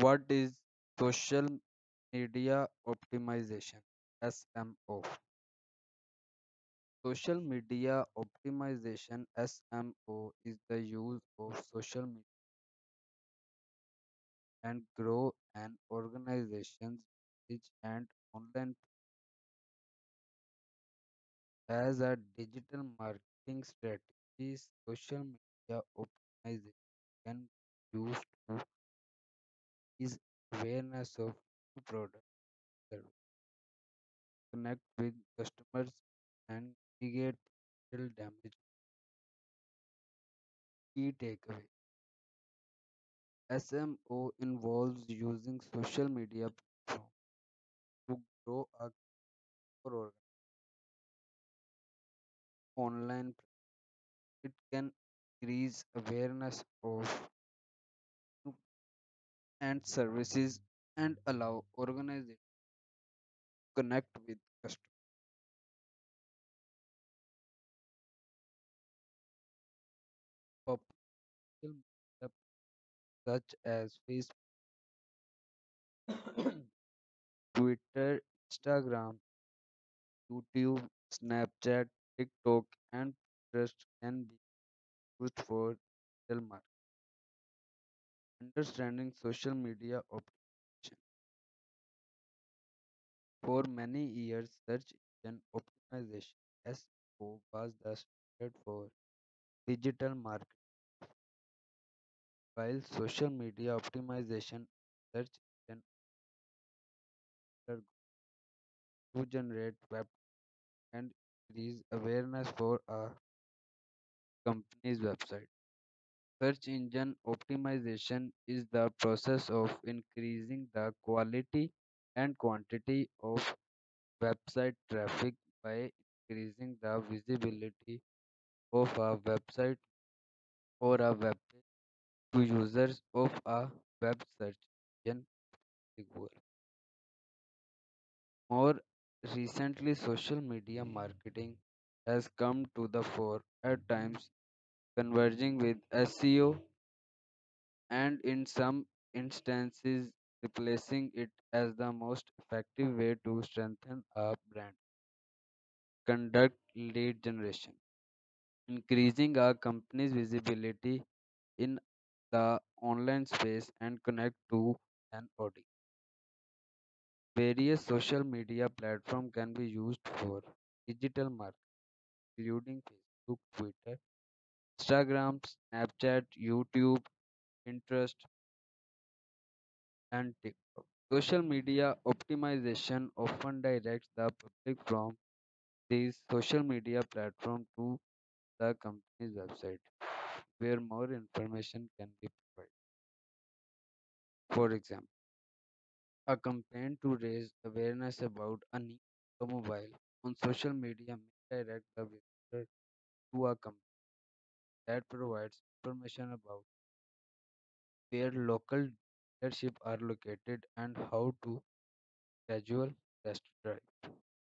What is social media optimization? SMO. Social media optimization SMO is the use of social media and grow an organization's reach and online as a digital marketing strategy. Social media optimization can be used to awareness of new product service, connect with customers and mitigate potential damage. Key takeaway SMO involves using social media platform to grow a core online. It can increase awareness of and services and allow organizations to connect with customers. Such as Facebook, Twitter, Instagram, YouTube, Snapchat, TikTok, and Pinterest can be used for digital marketing. Understanding social media optimization. For many years, search engine optimization (SEO) was the standard for digital marketing, while social media optimization search engine to generate web and increase awareness for a company's website. Search engine optimization is the process of increasing the quality and quantity of website traffic by increasing the visibility of a website or a web page to users of a web search engine. More recently, social media marketing has come to the fore, at times converging with SEO and in some instances replacing it as the most effective way to strengthen a brand. Conduct lead generation, increasing a company's visibility in the online space and connect to an audience. Various social media platforms can be used for digital marketing, including Facebook, Twitter, Instagram, Snapchat, YouTube, Pinterest, and TikTok. Social media optimization often directs the public from these social media platforms to the company's website, where more information can be provided. For example, a campaign to raise awareness about a new automobile on social media may direct the visitor to a company that provides information about where local dealerships are located and how to schedule test drive.